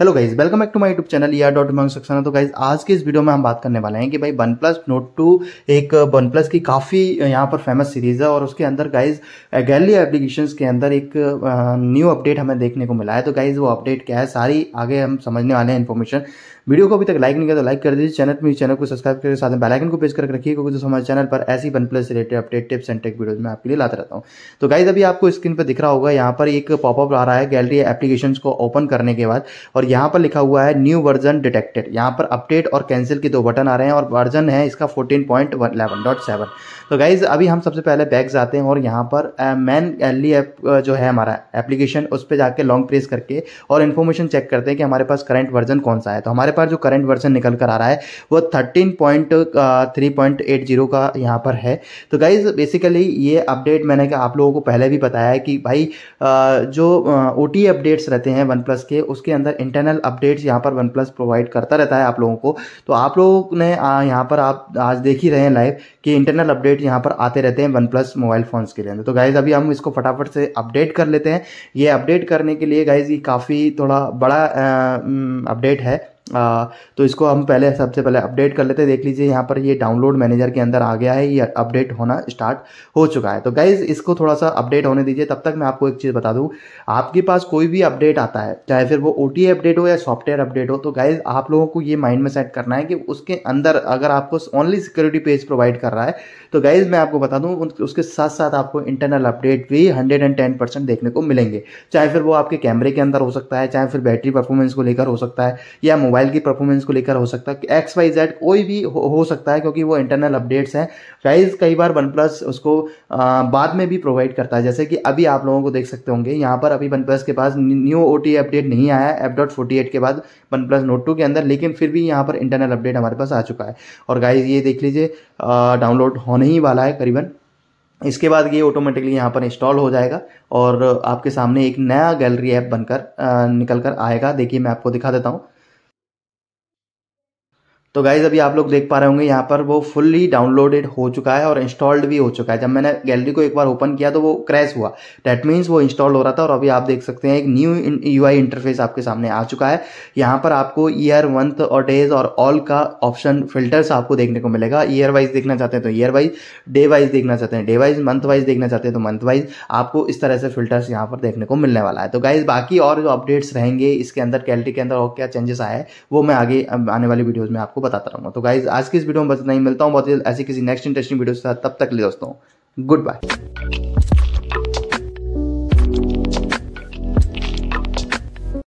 Hello guys welcome back to my YouTube channel या डॉट मंग सक्सेना तो गाइज़ आज के इस वीडियो में हम बात करने वाले हैं कि भाई वन प्लस नोट टू एक वन प्लस की काफ़ी यहाँ पर फ़ेमस सीरीज़ है और उसके अंदर गाइज़ गैली एप्लीकेशंस के अंदर एक न्यू अपडेट हमें देखने को मिला है। तो गाइज़ वो अपडेट क्या है, सारी आगे हम समझने वाले हैं इन्फॉर्मेशन वीडियो को अभी तक लाइक नहीं किया तो लाइक कर दीजिए। चैनल में चैनल को सब्सक्राइब करके साथ में बेलाइकन को पेश कर रखिए, क्योंकि दोस्तों हमारे चैनल पर ऐसी OnePlus related update tips and tech videos में आपके लिए लाता रहता हूँ। तो गाइज़ अभी आपको स्क्रीन पर दिख रहा होगा, यहाँ पर एक पॉपअप आ रहा है गैलरी एप्लीकेशन को ओपन करने के बाद। और यहाँ पर लिखा हुआ है न्यू वर्जन डिटेक्टेड यहाँ पर अपडेट और कैंसिल के दो बटन आ रहे हैं और वर्जन है इसका फोर्टीन पॉइंट डॉट सेवन तो गाइज़ अभी हम सबसे पहले बैग जाते हैं और यहाँ पर मैन एली ऐप जो है हमारा एप्लीकेशन उस पर जाके लॉन्ग प्रेस करके और इन्फॉर्मेशन चेक करते हैं कि हमारे पास करंट वर्जन कौन सा है। तो हमारे पास जो करंट वर्जन निकल कर आ रहा है, वो thirteen point three point eight zero का यहाँ पर है। तो गाइज़ बेसिकली ये अपडेट मैंने कहा आप लोगों को पहले भी बताया है कि भाई जो ओ टी अपडेट्स रहते हैं वन प्लस के, उसके अंदर इंटरनल अपडेट्स यहाँ पर वन प्लस प्रोवाइड करता रहता है आप लोगों को। तो आप लोगों ने यहाँ पर आप आज देख ही रहे हैं लाइव कि इंटरनल अपडेट यहाँ पर आते रहते हैं वन प्लस मोबाइल फोन्स के लिए। तो गाइज़ अभी हम इसको फटाफट से अपडेट कर लेते हैं। ये अपडेट करने के लिए गाइज़ ये काफ़ी थोड़ा बड़ा अपडेट है। आ, तो इसको हम पहले सबसे पहले अपडेट कर लेते हैं। देख लीजिए यहाँ पर ये डाउनलोड मैनेजर के अंदर आ गया है। ये अपडेट होना स्टार्ट हो चुका है। तो गाइज़ इसको थोड़ा सा अपडेट होने दीजिए तब तक मैं आपको एक चीज़ बता दूँ। आपके पास कोई भी अपडेट आता है चाहे फिर वो ओ अपडेट हो या सॉफ्टवेयर अपडेट हो तो गाइज़ आप लोगों को ये माइंड में सेट करना है कि उसके अंदर अगर आपको ओनली सिक्योरिटी पेज प्रोवाइड कर रहा है तो गाइज़ मैं आपको बता दूँ उसके साथ साथ आपको इंटरनल अपडेट भी हंड्रेड एंड टेन परसेंट देखने को मिलेंगे। चाहे फिर वो आपके कैमरे के अंदर हो सकता है चाहे फिर बैटरी परफॉर्मेंस को लेकर हो सकता है या मोबाइल मोबाइल की परफॉर्मेंस को लेकर हो सकता है। एक्स वाई जेड कोई भी हो, हो सकता है क्योंकि वो इंटरनल अपडेट्स हैं। गाइज़ कई बार वन प्लस उसको आ, बाद में भी प्रोवाइड करता है। जैसे कि अभी आप लोगों को देख सकते होंगे यहाँ पर अभी वन प्लस के पास न्यू ओ अपडेट नहीं आया एफ़ डॉट फोर्टी एट के बाद वन प्लस नोट टू के अंदर लेकिन फिर भी यहाँ पर इंटरनल अपडेट हमारे पास आ चुका है। और गाइज़ ये देख लीजिए डाउनलोड होने ही वाला है करीबन। इसके बाद ये ऑटोमेटिकली यहाँ पर इंस्टॉल हो जाएगा और आपके सामने एक नया गैलरी ऐप बनकर निकल कर आएगा। देखिए मैं आपको दिखा देता हूँ। तो गाइज़ अभी आप लोग देख पा रहे होंगे, यहाँ पर वो फुल्ली डाउनलोडेड हो चुका है और इंस्टॉल्ड भी हो चुका है। जब मैंने गैलरी को एक बार ओपन किया तो वो क्रैश हुआ। डेट मीन्स वो इंस्टॉल हो रहा था और अभी आप देख सकते हैं एक न्यू यू आई इंटरफेस आपके सामने आ चुका है। यहाँ पर आपको ईयर मंथ और डेज़ और ऑल का ऑप्शन फिल्टर्स आपको देखने को मिलेगा। ईयर वाइज देखना चाहते हैं तो ईयर वाइज डे वाइज देखना चाहते हैं डे वाइज मंथ वाइज देखना चाहते हैं तो मंथ वाइज आपको इस तरह से फिल्टर्स यहाँ पर देखने को मिलने वाला है। तो गाइज़ बाकी और जो अपडेट्स रहेंगे, इसके अंदर गैलरी के अंदर और क्या चेंजेस आए वो मैं आगे, आने वाली वीडियोज़ में आपको बताता रहूँगा। तो गाइज़ आज की इस वीडियो में बस नहीं मिलता हूँ बहुत ऐसी किसी नेक्स्ट इंटरेस्टिंग वीडियो के साथ। तब तक ले दोस्तों गुड बाय